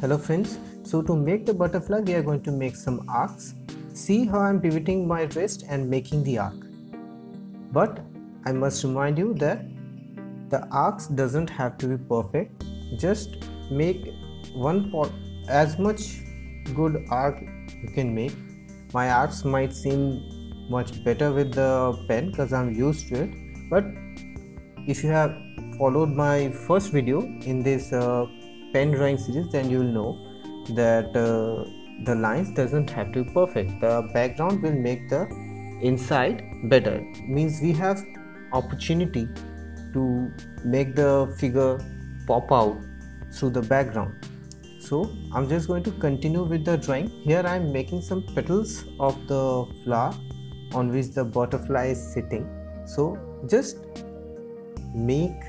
Hello friends, so to make the butterfly we are going to make some arcs. See how I am pivoting my wrist and making the arc. But I must remind you that the arcs doesn't have to be perfect. Just make one as much good arc you can make. My arcs might seem much better with the pen because I'm used to it but if you have followed my first video in this uh, pen drawing series then you will know that uh, the lines doesn't have to be perfect. The background will make the inside better. Means we have opportunity to make the figure pop out through the background. So i'm just going to continue with the drawing. Here i'm making some petals of the flower on which the butterfly is sitting. So just make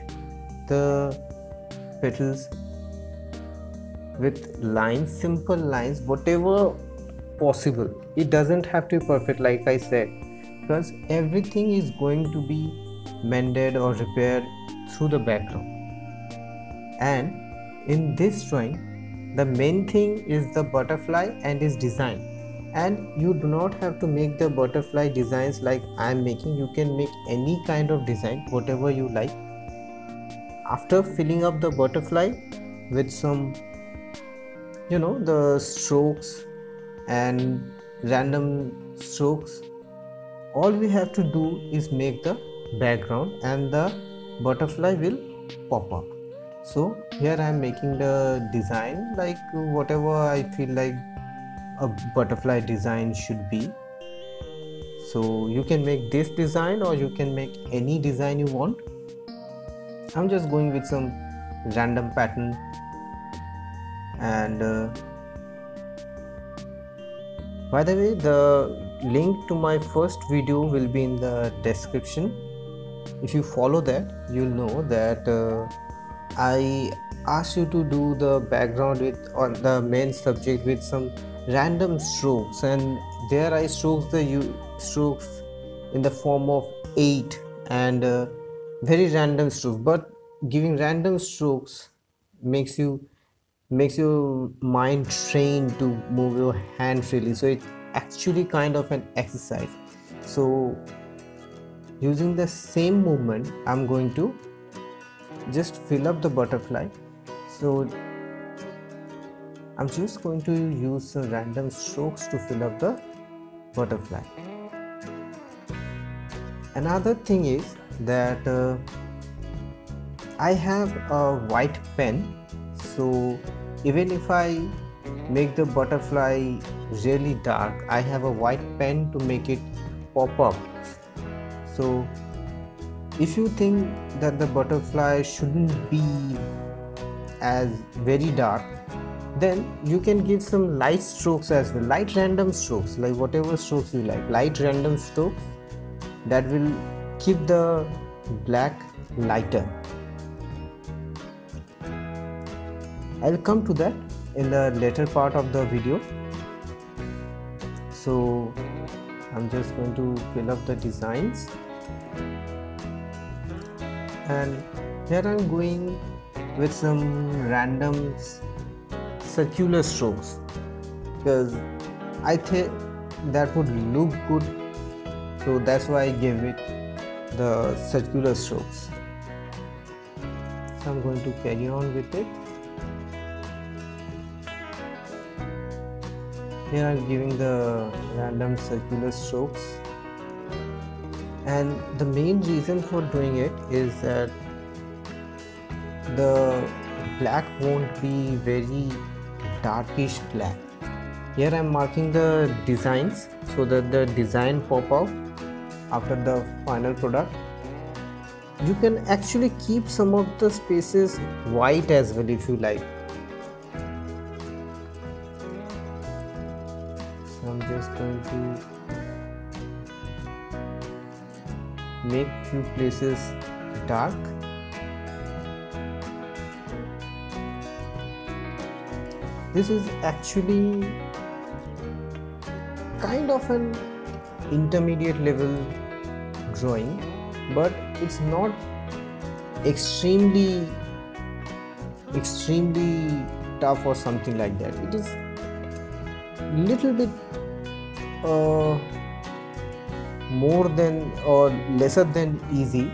the petals with lines simple lines whatever possible. It doesn't have to be perfect like i said because everything is going to be mended or repaired through the background. And in this drawing the main thing is the butterfly and its design. And you do not have to make the butterfly designs like I am making. You can make any kind of design whatever you like. After filling up the butterfly with some you know the strokes and random strokes all we have to do is make the background and the butterfly will pop up. So here I am making the design like whatever I feel like a butterfly design should be. So you can make this design or you can make any design you want. I'm just going with some random pattern and uh, by the way the link to my first video will be in the description. If you follow that you'll know that uh, I asked you to do the background with on the main subject with some random strokes. And there I strokes the strokes in the form of 8 and uh, very random strokes but giving random strokes makes you makes your mind trained to move your hand freely. So it's actually kind of an exercise. So using the same movement I'm going to just fill up the butterfly. So I'm just going to use some random strokes to fill up the butterfly. Another thing is that uh, I have a white pen. So even if I make the butterfly really dark I have a white pen to make it pop up. So if you think that the butterfly shouldn't be as very dark then you can give some light strokes as well. Light random strokes like whatever strokes you like. Light random strokes that will keep the black lighter i'll come to that in the later part of the video. So i'm just going to fill up the designs. And here i'm going with some random circular strokes. Because I think that would look good. So that's why I gave it the circular strokes. So I'm going to carry on with it here I'm giving the random circular strokes. And the main reason for doing it is that the black won't be very darkish black. Here I'm marking the designs so that the design pop out after the final product. You can actually keep some of the spaces white as well if you like I'm just going to make few places dark. This is actually kind of an intermediate level drawing but it's not extremely extremely tough or something like that. It is little bit uh, more than or lesser than easy.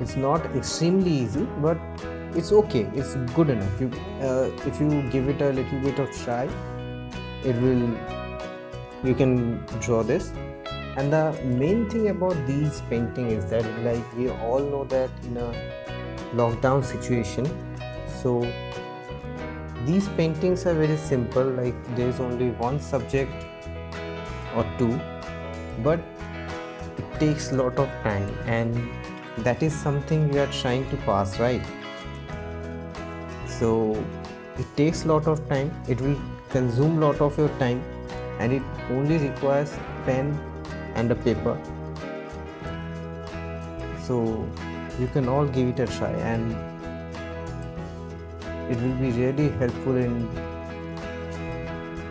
It's not extremely easy but it's okay. It's good enough. You, uh, if you give it a little bit of try it will you can draw this. And the main thing about these painting is that like we all know that in a lockdown situation so these paintings are very simple. Like there is only one subject or two but it takes a lot of time and that is something we are trying to pass right? So it takes a lot of time it will consume lot of your time and it only requires pen and a paper. So you can all give it a try and it will be really helpful in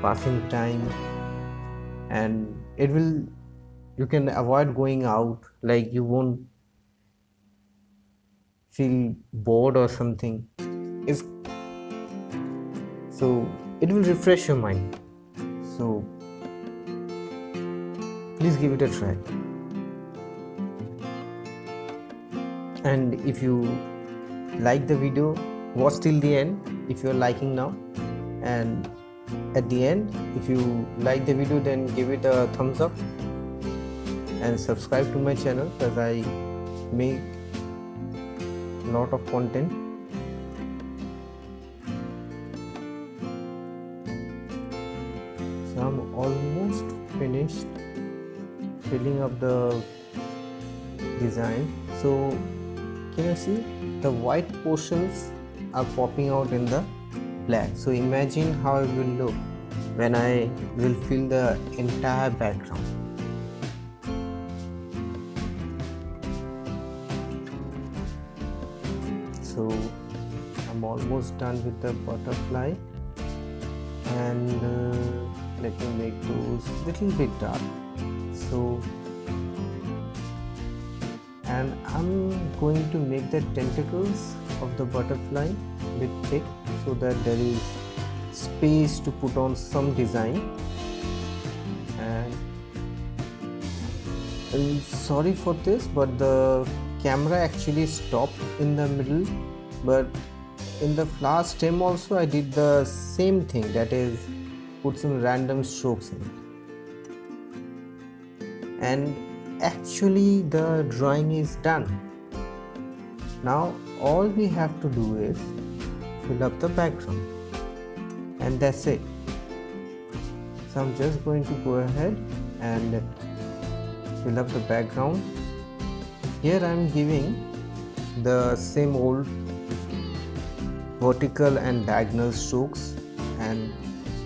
passing time and it will you can avoid going out like you won't feel bored or something. Is so it will refresh your mind. So please give it a try. And if you like the video watch till the end if you are liking now. And at the end. If you like the video then give it a thumbs up and subscribe to my channel because I make a lot of content. So I'm almost finished filling up the design. So can you see? The white portions are popping out in the black so imagine how it will look when I will fill the entire background. So I'm almost done with the butterfly. And uh, let me make those little bit dark. So and I'm going to make the tentacles of the butterfly bit thick so that there is space to put on some design. And I'm sorry for this but the camera actually stopped in the middle. But in the flower stem also I did the same thing that is put some random strokes in. And actually the drawing is done. Now all we have to do is fill up the background. And that's it. So I'm just going to go ahead and fill up the background. Here I'm giving the same old vertical and diagonal strokes. And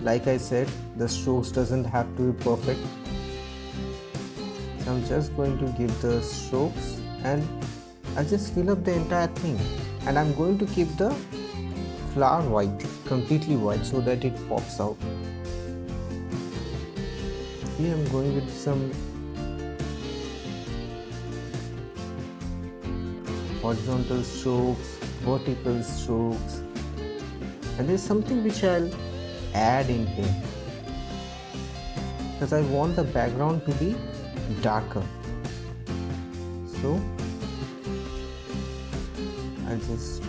like I said the strokes doesn't have to be perfect. So I'm just going to give the strokes and I'll just fill up the entire thing. And I'm going to keep the flower white completely white so that it pops out. Here I'm going with some horizontal strokes, vertical strokes. And there's something which I'll add in here because I want the background to be darker. So I'll just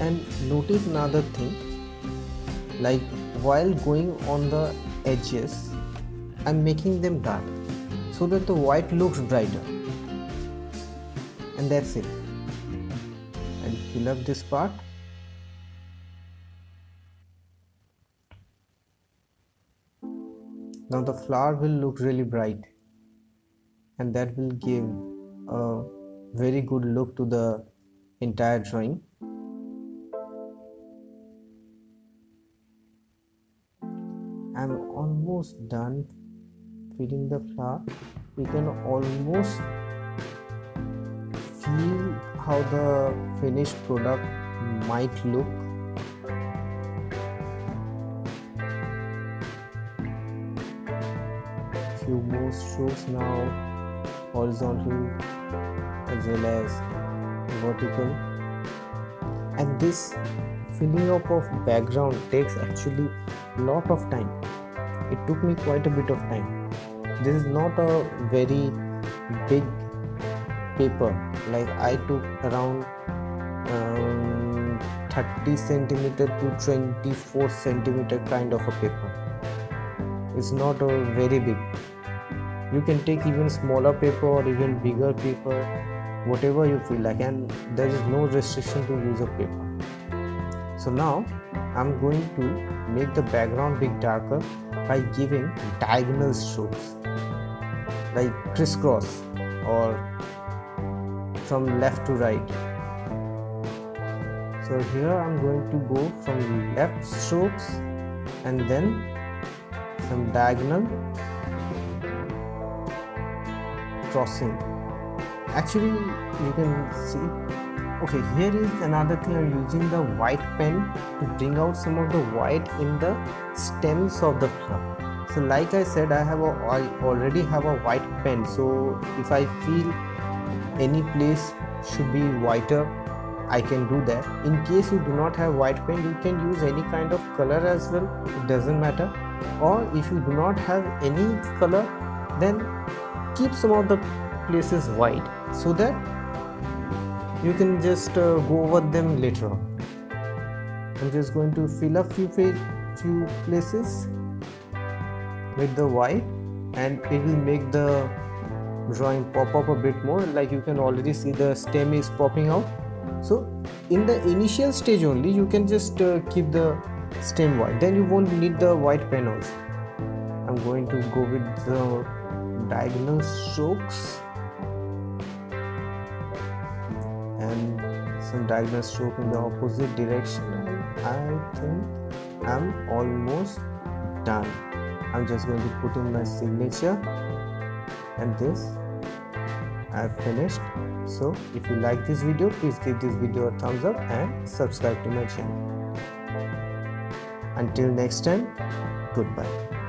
and notice another thing like while going on the edges I'm making them dark so that the white looks brighter. And that's it. And fill up this part. Now the flower will look really bright. And that will give a very good look to the entire drawing I'm almost done filling the flower. We can almost feel how the finished product might look. Few more strokes now horizontal as well as vertical. And this filling up of background takes actually lot of time. It took me quite a bit of time. This is not a very big paper. Like i took around um, 30 centimeter to 24 centimeter kind of a paper. It's not a very big. You can take even smaller paper or even bigger paper whatever you feel like and there is no restriction to use a paper so now i'm going to make the background bit darker by giving diagonal strokes like crisscross or from left to right. So here i'm going to go from left strokes and then some diagonal crossing. Actually you can see okay here is another thing i'm using the white pen to bring out some of the white in the stems of the flower. So like i said i have a i already have a white pen. So if i feel any place should be whiter i can do that. In case you do not have white pen you can use any kind of color as well. It doesn't matter. Or if you do not have any color then keep some of the places white so that you can just uh, go over them later I'm just going to fill up few few places with the white and it will make the drawing pop up a bit more. Like you can already see the stem is popping out. So in the initial stage only you can just uh, keep the stem white then you won't need the white panels. I'm going to go with the diagonal strokes and some diagonal stroke in the opposite direction. I think I'm almost done. I'm just going to put in my signature. And this I've finished. So if you like this video please give this video a thumbs up and subscribe to my channel. Until next time goodbye